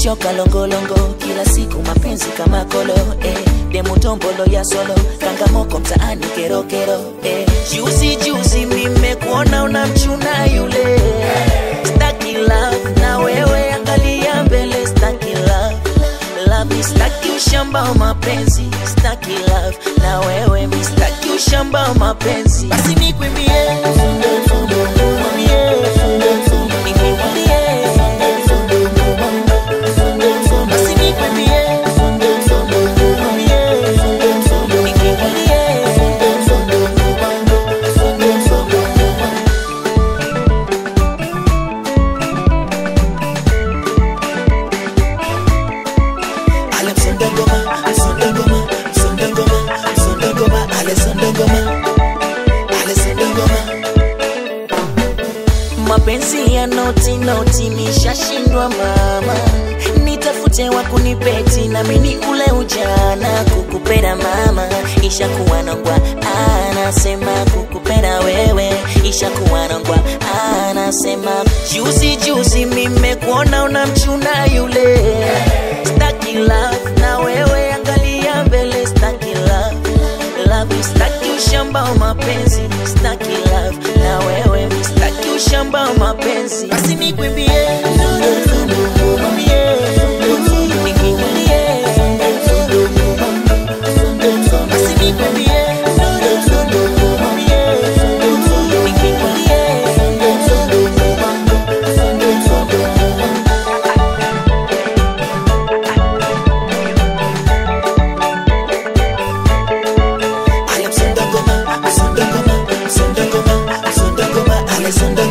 Nimechoka longolongo kila siku mapenzi kama kolo eh, demu tombolo ya solo kangamoko mtaani kerokero eh, juzi juzi nimekuona unamchuna yule. Staki love na wewe angalia mbele. Staki love love staki ushamba mapenzi. Staki love na wewe mistaki ushamba mapenzi. Basi nikwimbie Mapenzi ya noti noti nishashindwa mama, nitafute wa kunipeti na mini ule ujana. Kukupenda mama, ishakuwa nongwa anasema kukupenda wewe, ishakuwa nongwa anasema juzi juzi mimekuona unamchuna yule. Staki love na wewe angalia mbele. Staki love love mapenzi que son del